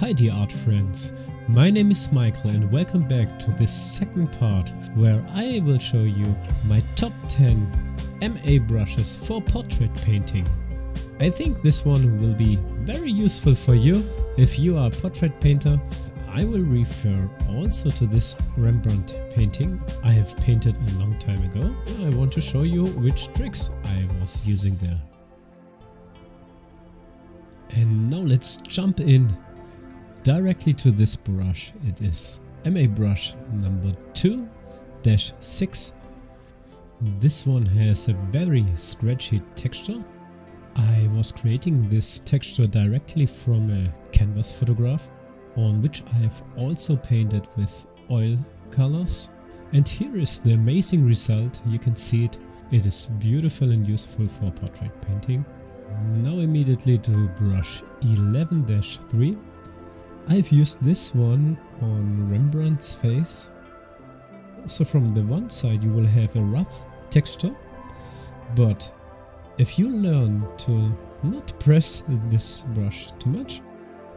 Hi dear art friends, my name is Michael and welcome back to this second part where I will show you my top 10 MA brushes for portrait painting. I think this one will be very useful for you if you are a portrait painter. I will refer also to this Rembrandt painting I have painted a long time ago. I want to show you which tricks I was using there. And now let's jump in directly to this brush. It is MA brush number 2 dash 6. This one has a very scratchy texture. I was creating this texture directly from a canvas photograph on which I have also painted with oil colors. And here is the amazing result. You can see it. It is beautiful and useful for portrait painting. Now immediately to brush 11-3. I've used this one on Rembrandt's face. So from the one side you will have a rough texture, but if you learn to not press this brush too much,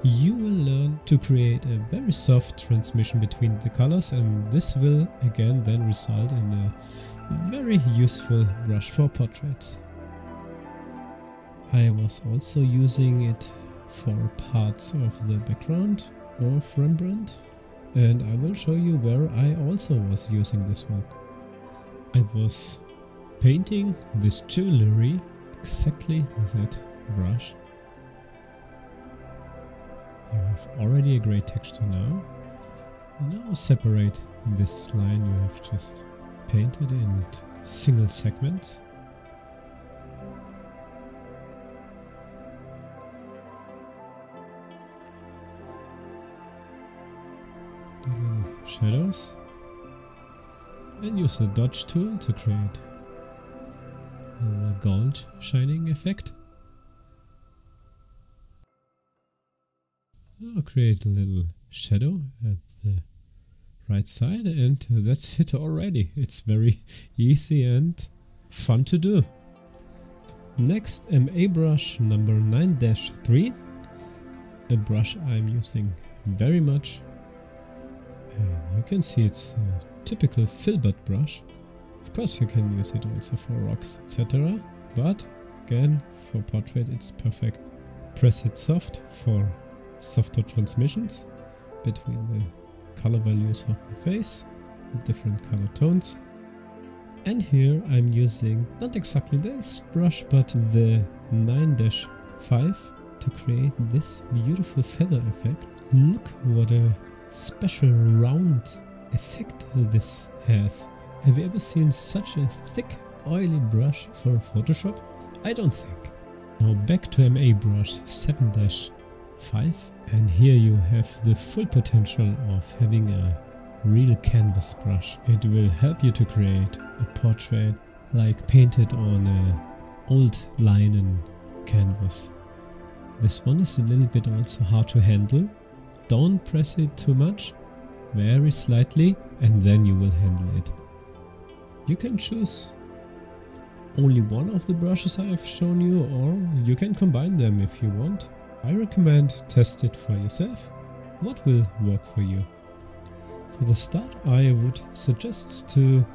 you will learn to create a very soft transmission between the colors and this will again then result in a very useful brush for portraits. I was also using it for parts of the background of Rembrandt and I will show you where I also was using this one. I was painting this jewelry exactly with that brush. You have already a great texture now. Now separate this line you have just painted in single segments. Shadows and use the dodge tool to create a gold shining effect. I'll create a little shadow at the right side and that's it already. It's very easy and fun to do. Next MA brush number 9-3, a brush I'm using very much uh, you can see it's a typical filbert brush. Of course you can use it also for rocks etc. But again for portrait it's perfect. Press it soft for softer transmissions between the color values of the face, the different color tones. And here I'm using not exactly this brush but the 9-5 to create this beautiful feather effect. Look what a special round effect this has. Have you ever seen such a thick oily brush for Photoshop? I don't think. Now back to MA brush 7-5 and here you have the full potential of having a real canvas brush. It will help you to create a portrait like painted on a old linen canvas. This one is a little bit also hard to handle don't press it too much, very slightly, and then you will handle it. You can choose only one of the brushes I have shown you or you can combine them if you want. I recommend test it for yourself. What will work for you? For the start I would suggest to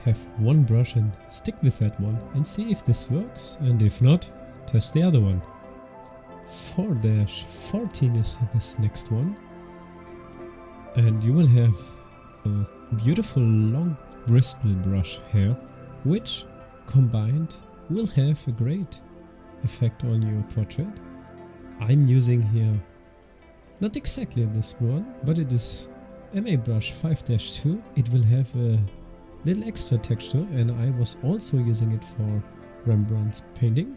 have one brush and stick with that one and see if this works and if not, test the other one. 4-14 is this next one. And you will have a beautiful long bristle brush hair, which combined will have a great effect on your portrait. I'm using here not exactly this one, but it is MA brush 5-2. It will have a little extra texture and I was also using it for Rembrandt's painting.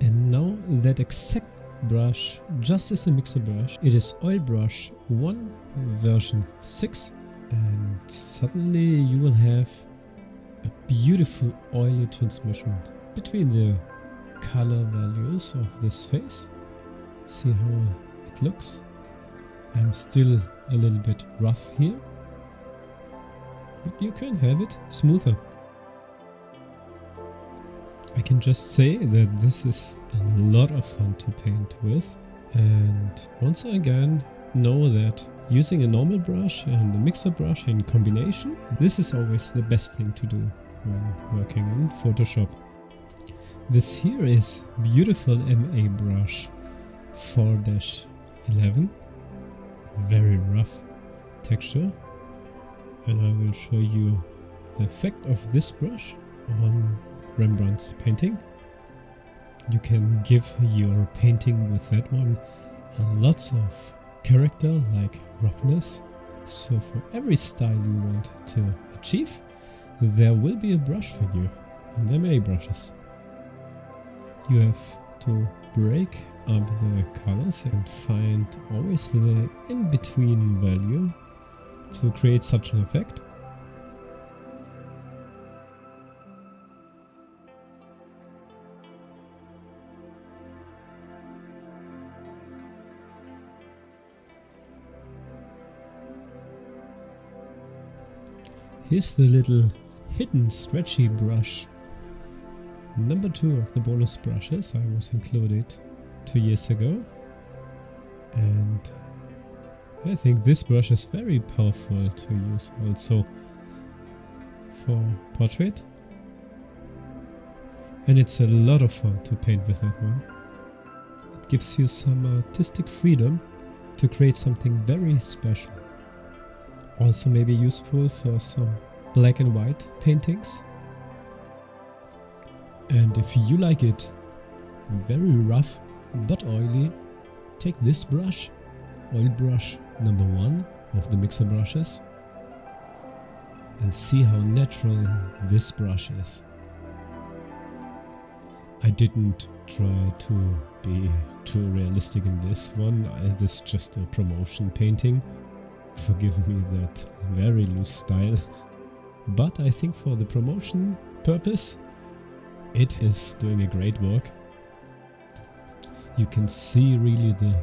And now that exact brush, just as a mixer brush, it is oil brush 1 version 6 and suddenly you will have a beautiful oily transmission between the color values of this face. See how it looks. I'm still a little bit rough here, but you can have it smoother. I can just say that this is a lot of fun to paint with. And once again, know that using a normal brush and a mixer brush in combination, this is always the best thing to do when working in Photoshop. This here is beautiful MA brush 4-11, very rough texture and I will show you the effect of this brush on Rembrandt's painting. You can give your painting with that one uh, lots of character like roughness. So for every style you want to achieve, there will be a brush for you. And there may brushes. You have to break up the colors and find always the in-between value to create such an effect. Here's the little hidden stretchy brush. Number two of the bonus brushes I was included two years ago. And I think this brush is very powerful to use also for portrait. And it's a lot of fun to paint with that one. It gives you some artistic freedom to create something very special also maybe useful for some black and white paintings. And if you like it very rough but oily, take this brush, oil brush number one of the mixer brushes, and see how natural this brush is. I didn't try to be too realistic in this one, this is just a promotion painting forgive me that very loose style. But I think for the promotion purpose, it is doing a great work. You can see really the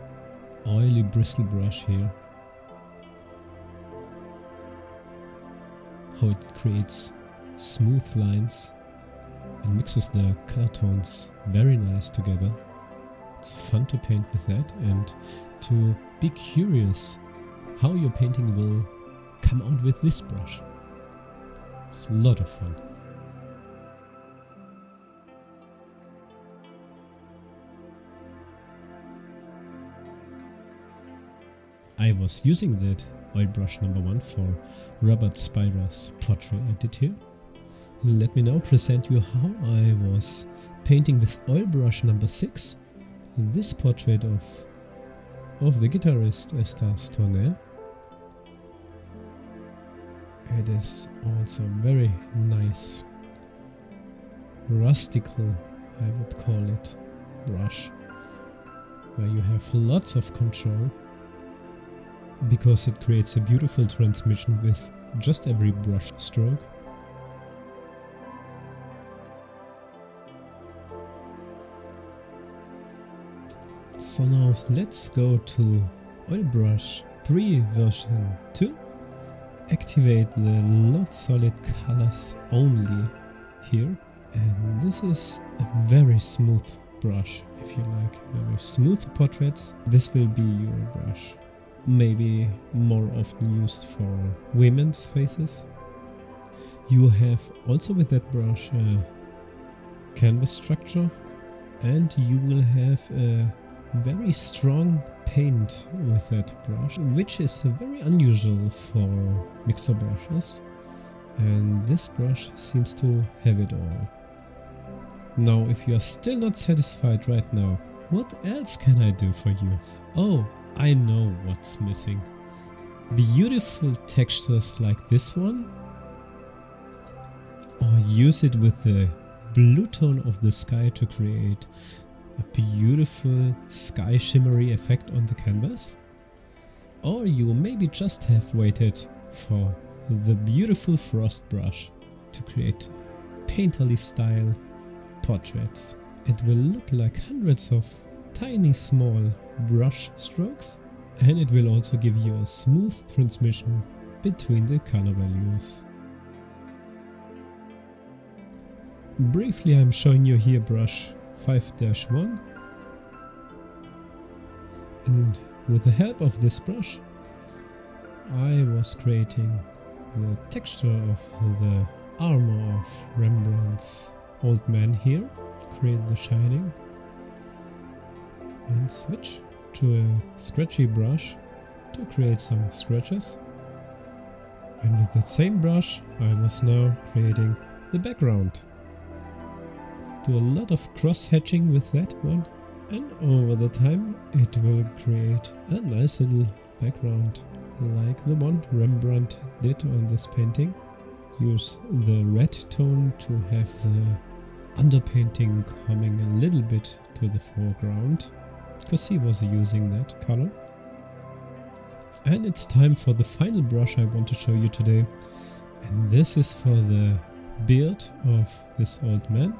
oily bristle brush here. How it creates smooth lines and mixes the color tones very nice together. It's fun to paint with that and to be curious how your painting will come out with this brush. It's a lot of fun. I was using that oil brush number one for Robert Spira's portrait I did here. Let me now present you how I was painting with oil brush number six this portrait of of the guitarist Eustace Tournaire it is also very nice rustical I would call it brush where you have lots of control because it creates a beautiful transmission with just every brush stroke. So now let's go to Oil Brush 3 version 2 activate the not solid colors only here. And this is a very smooth brush if you like. Very smooth portraits. This will be your brush. Maybe more often used for women's faces. You have also with that brush a canvas structure. And you will have a very strong paint with that brush, which is very unusual for mixer brushes. And this brush seems to have it all. Now, if you are still not satisfied right now, what else can I do for you? Oh, I know what's missing. Beautiful textures like this one. Or use it with the blue tone of the sky to create a beautiful sky shimmery effect on the canvas. Or you maybe just have waited for the beautiful frost brush to create painterly style portraits. It will look like hundreds of tiny small brush strokes and it will also give you a smooth transmission between the color values. Briefly I'm showing you here brush 5-1 And with the help of this brush, I was creating the texture of the armor of Rembrandt's old man here. Create the shining and switch to a scratchy brush to create some scratches. And with that same brush I was now creating the background. Do a lot of cross hatching with that one and over the time it will create a nice little background like the one Rembrandt did on this painting. Use the red tone to have the underpainting coming a little bit to the foreground because he was using that color. And it's time for the final brush I want to show you today. And this is for the beard of this old man.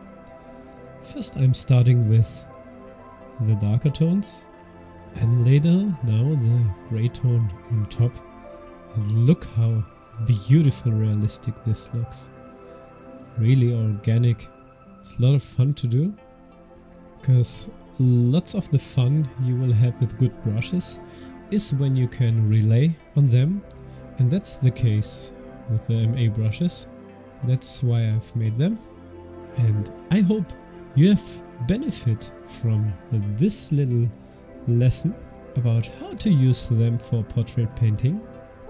First I'm starting with the darker tones and later now the gray tone on top. And look how beautiful realistic this looks. Really organic. It's a lot of fun to do because lots of the fun you will have with good brushes is when you can relay on them and that's the case with the MA brushes. That's why I've made them and I hope you have benefit from this little lesson about how to use them for portrait painting.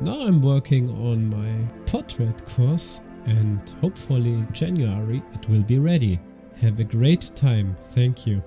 Now I'm working on my portrait course and hopefully in January it will be ready. Have a great time. Thank you.